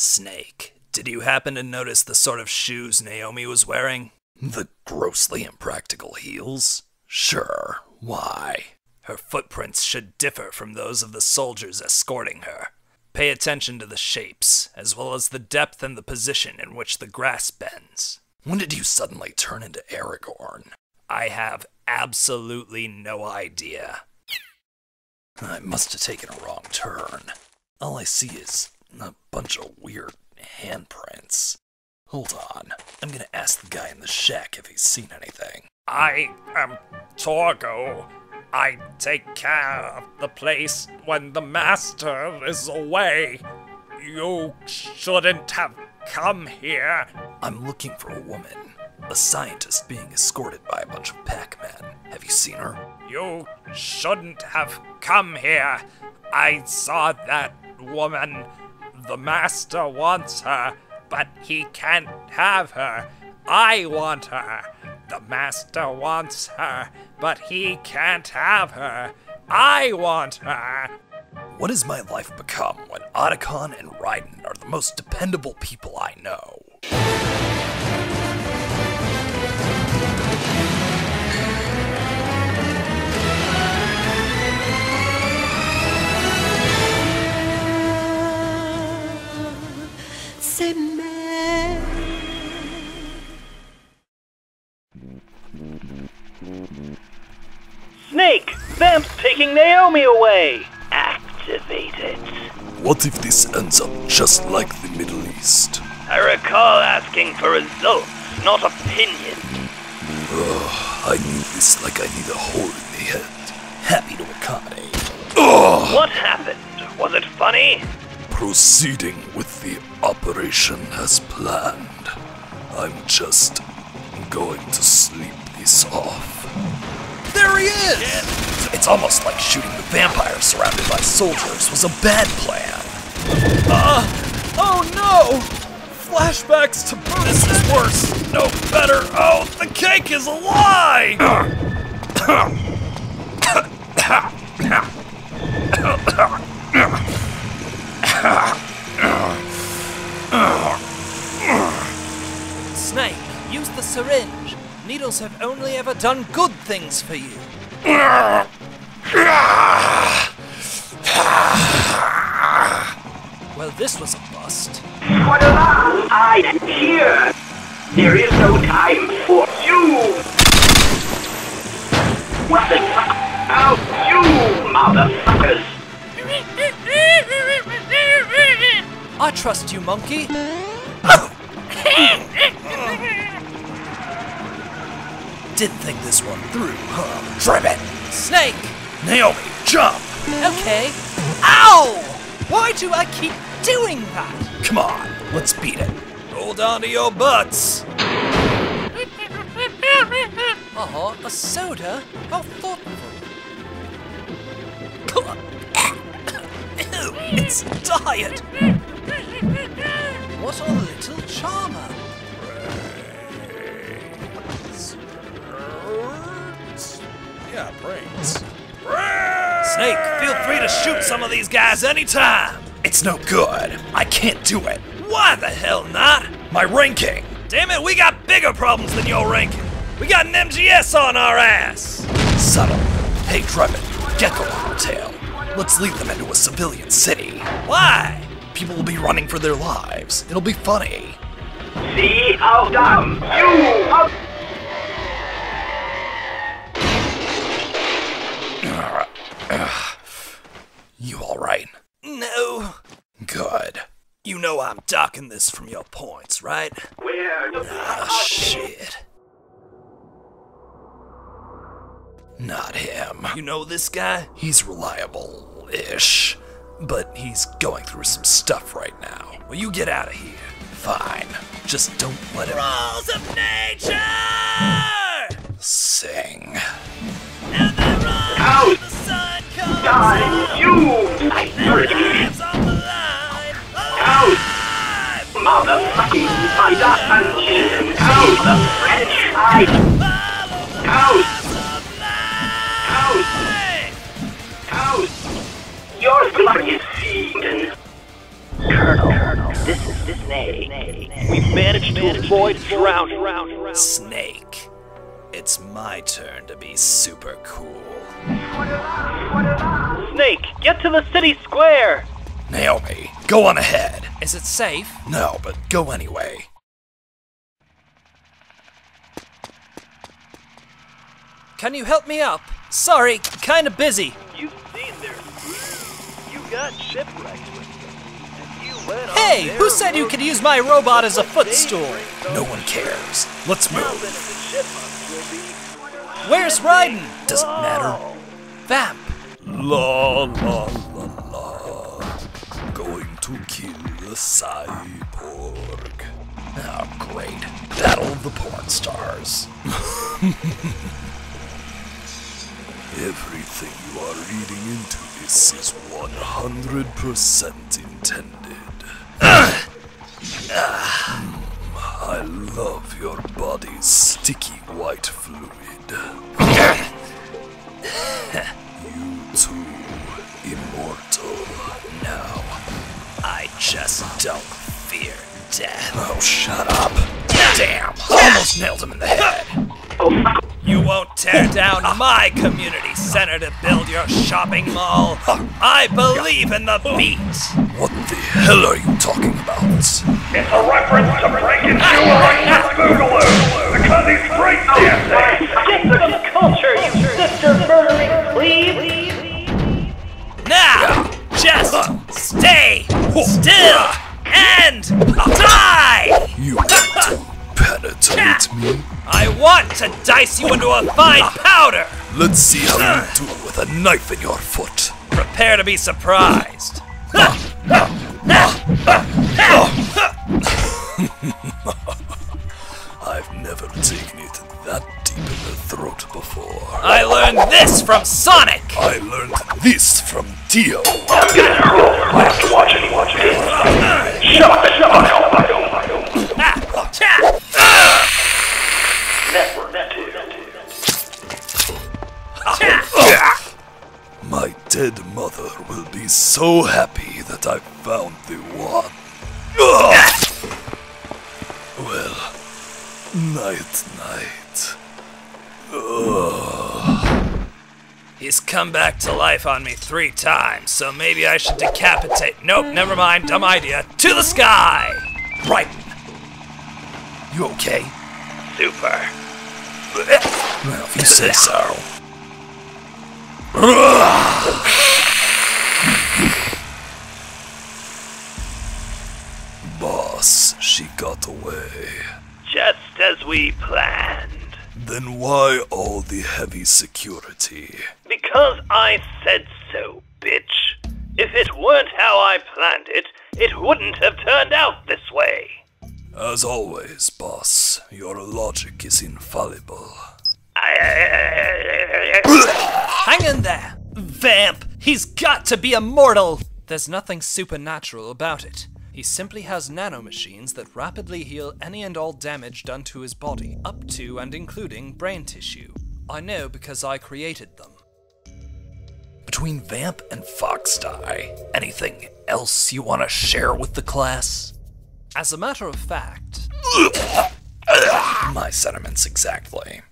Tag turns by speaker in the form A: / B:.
A: Snake, did you happen to notice the sort of shoes Naomi was wearing? The grossly impractical heels? Sure, why? Her footprints should differ from those of the soldiers escorting her. Pay attention to the shapes, as well as the depth and the position in which the grass bends. When did you suddenly turn into Aragorn? I have absolutely no idea. I must have taken a wrong turn. All I see is a bunch of weird handprints. Hold on, I'm gonna ask the guy in the shack if he's seen anything.
B: I am Torgo. I take care of the place when the master is away. You shouldn't have come here.
A: I'm looking for a woman, a scientist being escorted by a bunch of Pac-Men. Have you seen her?
B: You shouldn't have come here. I saw that woman. The master wants her, but he can't have her. I want her. The master wants her, but he can't have her. I want her.
A: What has my life become when Otacon and Raiden are the most dependable people I know?
C: Naomi away! Activate it.
A: What if this ends up just like the Middle East?
C: I recall asking for results, not opinion.
A: Oh, I need this like I need a hole in the head. Happy to accommodate. Oh!
C: What happened? Was it funny?
A: Proceeding with the operation as planned. I'm just going to sleep this off. There he is! It's almost like shooting the vampire surrounded by soldiers was a bad plan. Uh, oh no! Flashbacks to birth. This is worse. No better. Oh, the cake is a lie!
D: Snake, use the syringe. Needles have only ever done good things for you. Well, this was a bust.
E: What alarm? I am here. There is no time for you. What the fuck? Out, you motherfuckers!
D: I trust you, monkey.
A: Didn't think this one through, huh? Trim it!
D: Snake!
A: Naomi, jump!
D: Okay. Ow! Why do I keep doing that?
A: Come on, let's beat it. Hold on to your butts.
D: Uh huh. a soda? How thoughtful. Come on!
A: Ew, it's diet.
D: What a little charmer.
A: Brains. Snake, feel free to shoot some of these guys anytime. It's no good. I can't do it. Why the hell not? My ranking. Damn it, we got bigger problems than your ranking. We got an MGS on our ass. Subtle. Hey, Drummond, Gecko Tail. Let's lead them into a civilian city. Why? People will be running for their lives. It'll be funny.
E: See how dumb you are.
A: You alright?
D: No.
A: Good. You know I'm docking this from your points, right?
E: Where the
A: Ah, shit. Not him. You know this guy? He's reliable ish. But he's going through some stuff right now. Will you get out of here? Fine. Just don't let him. Rules of nature!
E: And out the French fry! Out! Out! Out! Your blood is seething! Colonel, This is Snake.
C: We managed to avoid drowning.
A: Snake. It's my turn to be super cool.
C: Snake, get to the city square!
A: Naomi, go on ahead.
D: Is it safe?
A: No, but go anyway.
D: Can you help me up? Sorry, kinda busy.
C: You've seen their You got shipwrecked with you went
D: Hey, who said you could use my robot as a footstool?
A: No one cares. Let's move.
C: if the chipmunks will be
D: Where's Raiden?
A: Doesn't matter.
D: Vamp.
A: La la la la. A cyborg. Oh, great. Battle of the porn stars. Everything you are reading into this is 100% intended. I love your body's sticky white fluid. just don't fear death. Oh, shut up. Damn, almost nailed him in the head.
D: You won't tear down my community center to build your shopping mall. I believe in the beat.
A: What the hell are you talking about?
E: It's a reference to breaking you right Boogaloo because he's breakdancing.
C: Get some culture, you
A: to
D: dice you into a fine powder.
A: Let's see how you do with a knife in your foot.
D: Prepare to be surprised.
A: I've never taken it that deep in the throat before.
D: I learned this from Sonic.
A: I learned this from Dio.
E: Watch it, watch it. Shut up, shut up.
A: So happy that I found the one. Ugh. Well, night, night. Ah.
D: He's come back to life on me three times, so maybe I should decapitate. Nope, never mind. Dumb idea. To the sky.
A: Right. You okay?
E: Super.
A: Well, if you say so. Ah! Boss, she got away.
C: Just as we planned.
A: Then why all the heavy security?
C: Because I said so, bitch. If it weren't how I planned it, it wouldn't have turned out this way.
A: As always, boss, your logic is infallible.
D: Hang in there. Vamp. He's got to be immortal. There's nothing supernatural about it. He simply has nanomachines that rapidly heal any and all damage done to his body, up to and including brain tissue. I know because I created them.
A: Between Vamp and Foxdie, anything else you want to share with the class?
D: As a matter of fact,
A: My sentiments exactly.